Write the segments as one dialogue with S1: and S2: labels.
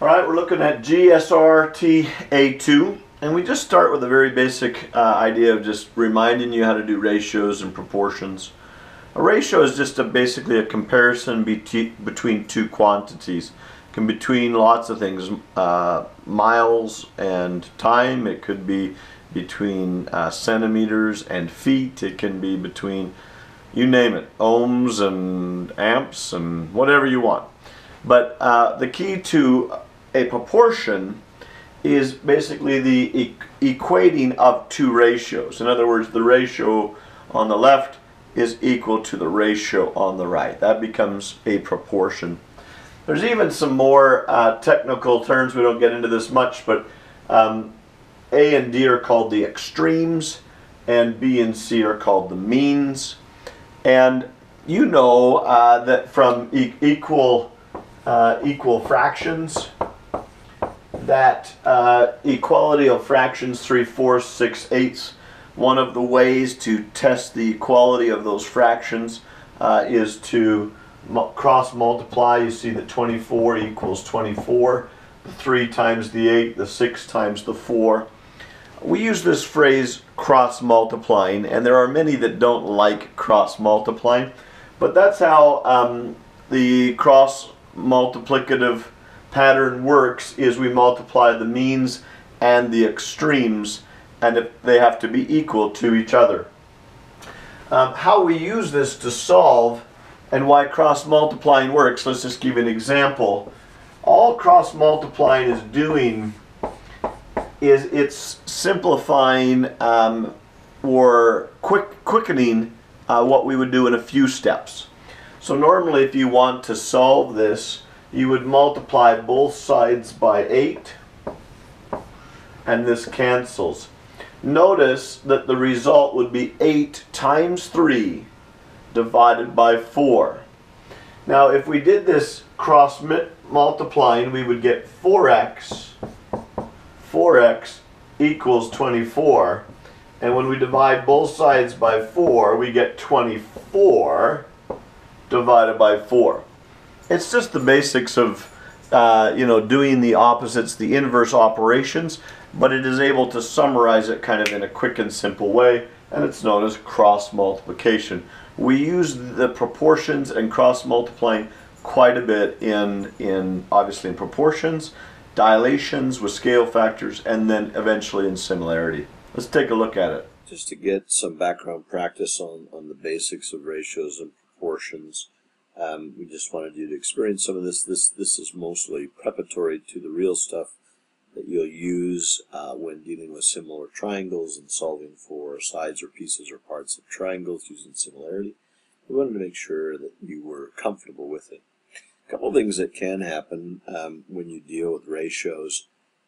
S1: All right, we're looking at GSRTA2, and we just start with a very basic uh, idea of just reminding you how to do ratios and proportions. A ratio is just a, basically a comparison between two quantities. It can be between lots of things, uh, miles and time. It could be between uh, centimeters and feet. It can be between, you name it, ohms and amps and whatever you want. But uh, the key to a proportion is basically the e equating of two ratios. In other words, the ratio on the left is equal to the ratio on the right. That becomes a proportion. There's even some more uh, technical terms. We don't get into this much, but um, A and D are called the extremes, and B and C are called the means. And you know uh, that from e equal uh, equal fractions, that uh, equality of fractions 3 fourths, 6 eighths, one of the ways to test the equality of those fractions uh, is to cross multiply. You see that 24 equals 24, the 3 times the 8, the 6 times the 4. We use this phrase cross multiplying, and there are many that don't like cross multiplying, but that's how um, the cross multiplicative pattern works is we multiply the means and the extremes and if they have to be equal to each other. Um, how we use this to solve and why cross multiplying works, let's just give an example. All cross multiplying is doing is it's simplifying um, or quick quickening uh, what we would do in a few steps. So normally if you want to solve this, you would multiply both sides by 8 and this cancels. Notice that the result would be 8 times 3 divided by 4. Now if we did this cross multiplying we would get 4x 4x equals 24 and when we divide both sides by 4 we get 24 divided by 4 it's just the basics of uh, you know doing the opposites, the inverse operations, but it is able to summarize it kind of in a quick and simple way, and it's known as cross multiplication. We use the proportions and cross multiplying quite a bit in in obviously in proportions, dilations with scale factors, and then eventually in similarity. Let's take a look at it.
S2: Just to get some background practice on, on the basics of ratios and proportions. Um, we just wanted you to experience some of this. This this is mostly preparatory to the real stuff that you'll use uh, when dealing with similar triangles and solving for sides or pieces or parts of triangles using similarity. We wanted to make sure that you were comfortable with it. A couple things that can happen um, when you deal with ratios.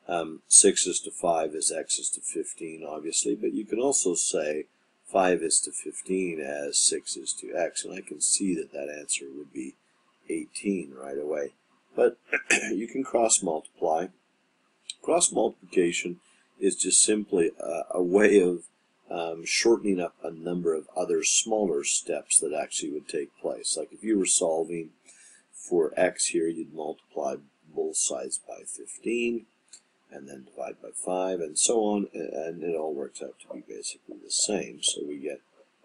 S2: Um, 6 is to 5 is x is to 15, obviously, but you can also say 5 is to 15 as 6 is to x, and I can see that that answer would be 18 right away. But you can cross multiply. Cross multiplication is just simply a, a way of um, shortening up a number of other smaller steps that actually would take place. Like if you were solving for x here, you'd multiply both sides by 15 and then divide by 5 and so on and it all works out to be basically the same. So we get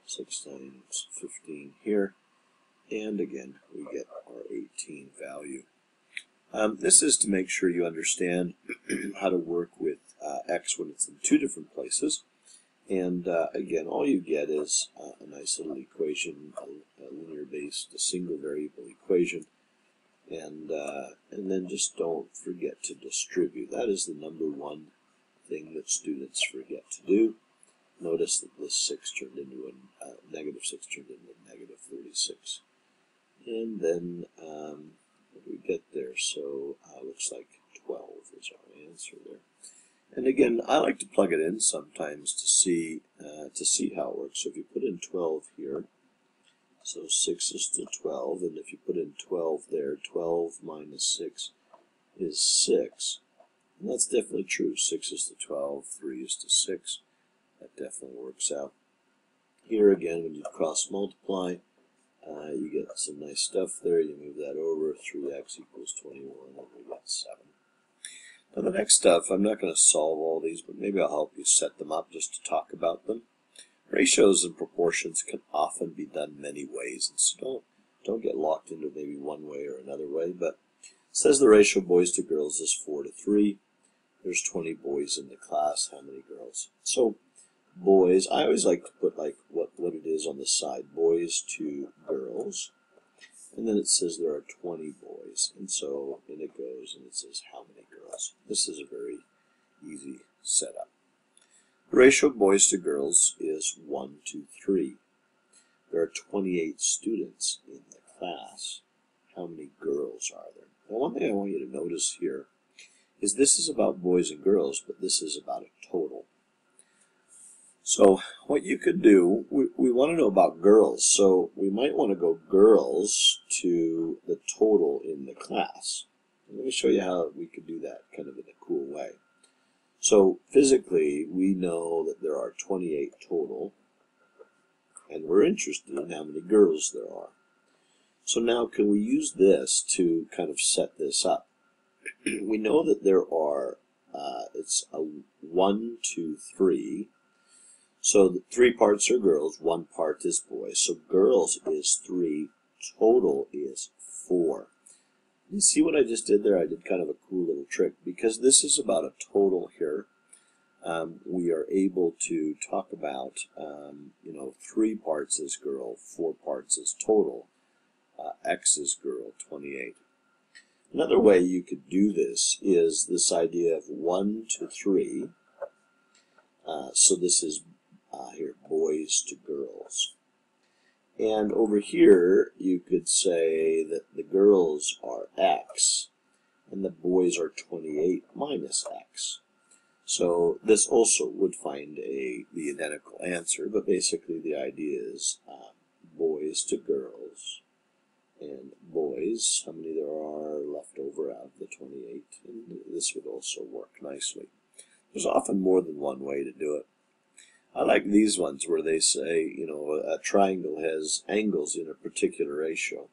S2: 6 times 15 here and again we get our 18 value. Um, this is to make sure you understand how to work with uh, x when it's in two different places. And uh, again all you get is uh, a nice little equation, a, a linear based, a single variable equation and uh, and then just don't forget to distribute. That is the number one thing that students forget to do. Notice that this 6 turned into a uh, negative 6 turned into negative 36. And then um, we get there? So uh, looks like 12 is our answer there. And again, I like to plug it in sometimes to see uh, to see how it works. So if you put in 12 here, so 6 is to 12, and if you put in 12 there, 12 minus 6 is 6. And that's definitely true. 6 is to 12, 3 is to 6. That definitely works out. Here again, when you cross multiply, uh, you get some nice stuff there. You move that over. 3x equals 21, and we get 7. Now the next stuff, I'm not going to solve all these, but maybe I'll help you set them up just to talk about them. Ratios and proportions can often be done many ways, and so don't don't get locked into maybe one way or another way. But says the ratio of boys to girls is four to three. There's 20 boys in the class. How many girls? So boys, I always like to put like what what it is on the side, boys to girls, and then it says there are 20 boys, and so and it goes, and it says how many girls. This is a very easy setup. Ratio of boys to girls is 1 to 3. There are 28 students in the class. How many girls are there? Now, one thing I want you to notice here is this is about boys and girls, but this is about a total. So what you could do, we, we want to know about girls, so we might want to go girls to the total in the class. Let me show you how we could do that kind of in a cool way. So physically, we know that there are 28 total, and we're interested in how many girls there are. So now can we use this to kind of set this up? we know that there are, uh, it's a one, two, three. So the three parts are girls, one part is boys. So girls is three, total is four. You see what I just did there? I did kind of a cool little trick because this is about a total here. Um, we are able to talk about, um, you know, three parts is girl, four parts is total. Uh, X is girl, 28. Another way you could do this is this idea of 1 to 3. Uh, so this is uh, here, boys to girls. And over here, you could say that the girls are x, and the boys are 28 minus x. So this also would find a the identical answer, but basically the idea is uh, boys to girls, and boys, how many there are left over out of the 28, and this would also work nicely. There's often more than one way to do it. I like these ones where they say, you know, a triangle has angles in a particular ratio.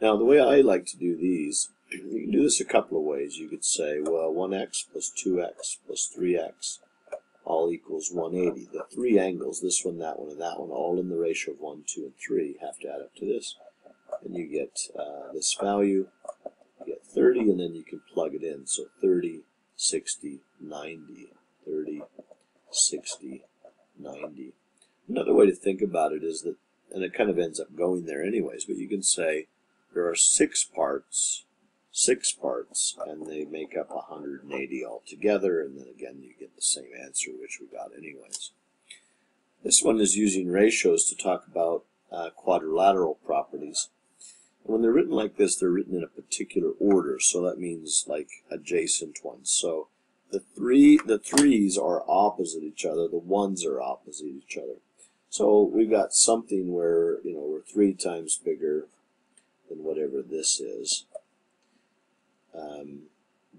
S2: Now, the way I like to do these, you can do this a couple of ways. You could say, well, 1x plus 2x plus 3x all equals 180. The three angles, this one, that one, and that one, all in the ratio of 1, 2, and 3, have to add up to this. And you get uh, this value, you get 30, and then you can plug it in. So 30, 60, 90, 30, 60, 90. Another way to think about it is that, and it kind of ends up going there anyways, but you can say there are six parts, six parts, and they make up 180 altogether, and then again you get the same answer which we got anyways. This one is using ratios to talk about uh, quadrilateral properties. And when they're written like this, they're written in a particular order, so that means like adjacent ones. So the three the threes are opposite each other the ones are opposite each other. So we've got something where you know we're three times bigger than whatever this is. Um,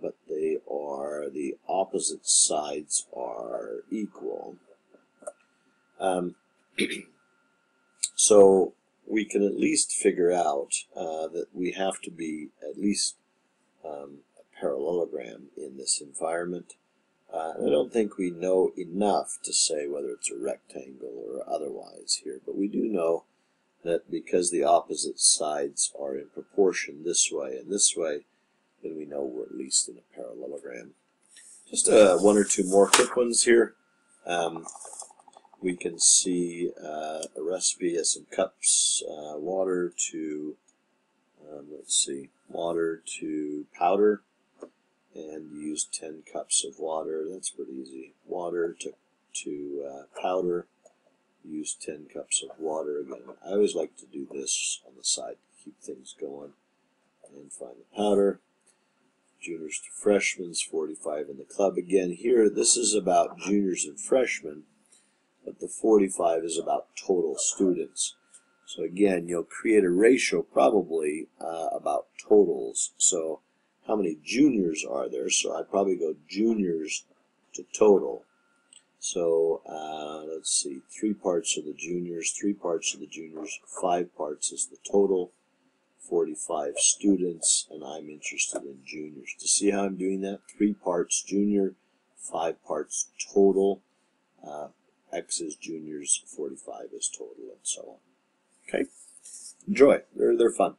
S2: but they are the opposite sides are equal. Um, so we can at least figure out uh, that we have to be at least um, parallelogram in this environment. Uh, I don't think we know enough to say whether it's a rectangle or otherwise here, but we do know that because the opposite sides are in proportion this way and this way, then we know we're at least in a parallelogram. Just uh, one or two more quick ones here. Um, we can see uh, a recipe has some cups, uh, water to, um, let's see, water to powder use 10 cups of water. That's pretty easy. Water to, to uh, powder. Use 10 cups of water again. I always like to do this on the side to keep things going. And find the powder. Juniors to freshmen, 45 in the club. Again, here, this is about juniors and freshmen, but the 45 is about total students. So again, you'll create a ratio probably uh, about totals. So how many juniors are there. So I'd probably go juniors to total. So uh, let's see, three parts of the juniors, three parts of the juniors, five parts is the total. 45 students, and I'm interested in juniors. To see how I'm doing that, three parts junior, five parts total. Uh, X is juniors, 45 is total, and so on. Okay? Enjoy. They're, they're fun.